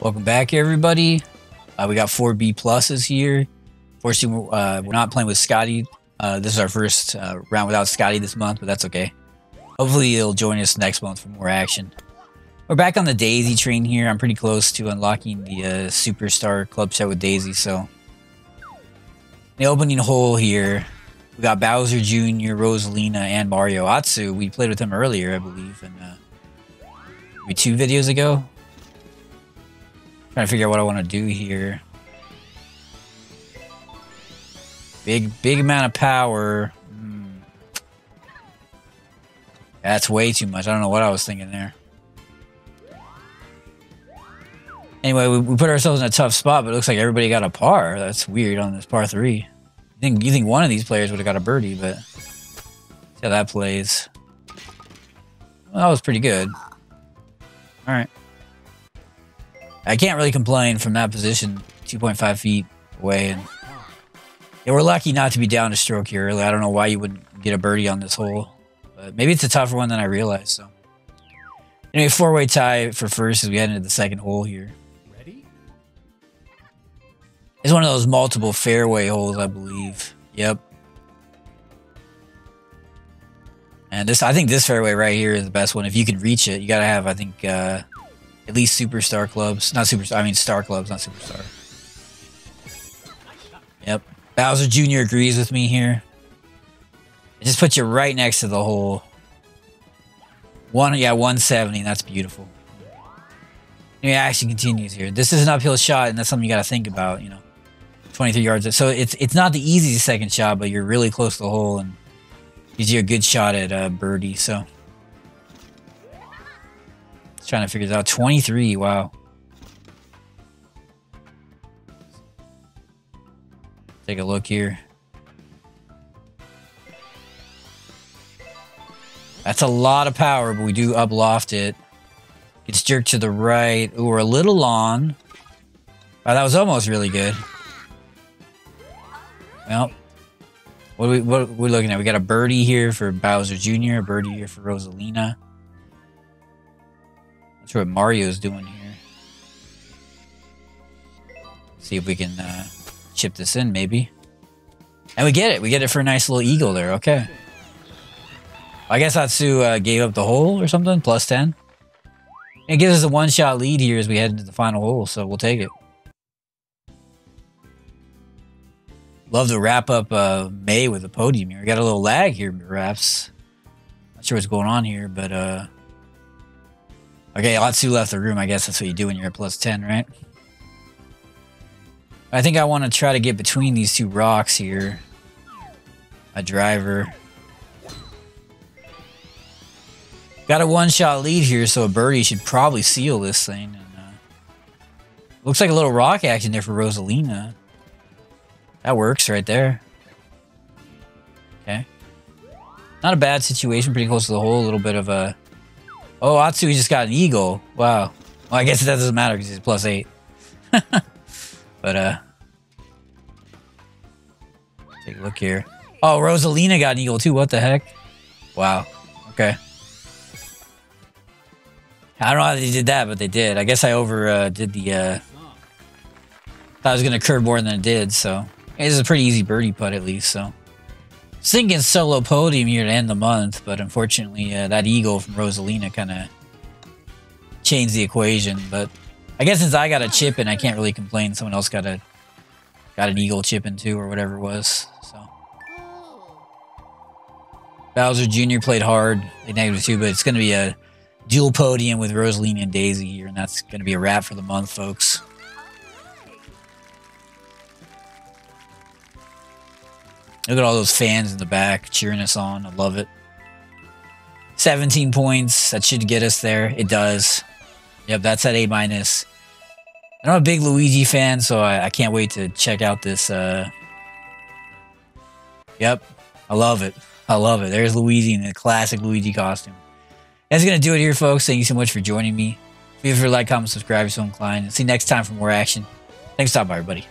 Welcome back, everybody. Uh, we got four B pluses here. Fortunately, uh, we're not playing with Scotty. Uh, this is our first uh, round without Scotty this month, but that's okay. Hopefully, he'll join us next month for more action. We're back on the Daisy train here. I'm pretty close to unlocking the uh, Superstar Club set with Daisy, so... The opening hole here, we got Bowser Jr., Rosalina, and Mario Atsu. We played with him earlier, I believe, and uh, maybe two videos ago. Trying to figure out what I want to do here. Big, big amount of power. Hmm. That's way too much. I don't know what I was thinking there. Anyway, we, we put ourselves in a tough spot, but it looks like everybody got a par. That's weird on this par three. You think you think one of these players would have got a birdie, but see how that plays. Well, that was pretty good. All right. I can't really complain from that position, 2.5 feet away. And yeah, we're lucky not to be down a stroke here early. I don't know why you wouldn't get a birdie on this hole. But maybe it's a tougher one than I realized. So anyway, four-way tie for first as we head into the second hole here. Ready? It's one of those multiple fairway holes, I believe. Yep. And this, I think this fairway right here is the best one. If you can reach it, you gotta have, I think, uh, at least superstar clubs. Not superstar, I mean star clubs, not superstar. Yep. Bowser Jr. agrees with me here. It just puts you right next to the hole. One, yeah, 170. That's beautiful. Anyway, action continues here. This is an uphill shot, and that's something you got to think about. You know, 23 yards. So it's it's not the easiest second shot, but you're really close to the hole and gives you a good shot at uh, birdie. So trying to figure this out. 23. Wow. Take a look here. That's a lot of power, but we do uploft it. Gets jerked to the right. Ooh, we're a little long. That was almost really good. Well, what are we what are we looking at? We got a birdie here for Bowser Jr., a birdie here for Rosalina. That's what Mario's doing here. See if we can uh, chip this in, maybe. And we get it. We get it for a nice little eagle there. Okay. I guess Atsu uh, gave up the hole or something. Plus 10. It gives us a one-shot lead here as we head into the final hole, so we'll take it. Love to wrap up uh, May with a podium here. We got a little lag here, perhaps. Not sure what's going on here, but... uh Okay, Atsu left the room. I guess that's what you do when you're at plus 10, right? I think I want to try to get between these two rocks here. A driver. Got a one-shot lead here, so a birdie should probably seal this thing. And, uh, looks like a little rock action there for Rosalina. That works right there. Okay. Not a bad situation. Pretty close to the hole. A little bit of a... Oh, Atsu he just got an eagle. Wow. Well, I guess that doesn't matter because he's plus eight. but, uh... Take a look here. Oh, Rosalina got an eagle too. What the heck? Wow. Okay. I don't know how they did that, but they did. I guess I over uh, did the... Uh, it was going to curve more than it did, so... This is a pretty easy birdie putt, at least, so... Thinking solo podium here to end the month, but unfortunately, uh, that eagle from Rosalina kind of changed the equation. But I guess since I got a chip in, I can't really complain. Someone else got a got an eagle chip in too, or whatever it was. So Bowser Jr. played hard, a negative two, but it's going to be a dual podium with Rosalina and Daisy here, and that's going to be a wrap for the month, folks. Look at all those fans in the back cheering us on. I love it. 17 points. That should get us there. It does. Yep, that's at A minus. I'm a big Luigi fan, so I, I can't wait to check out this. Uh... Yep, I love it. I love it. There's Luigi in the classic Luigi costume. That's going to do it here, folks. Thank you so much for joining me. Feel free to like, comment, subscribe if you're so inclined. see you next time for more action. Thanks for stopping by, everybody.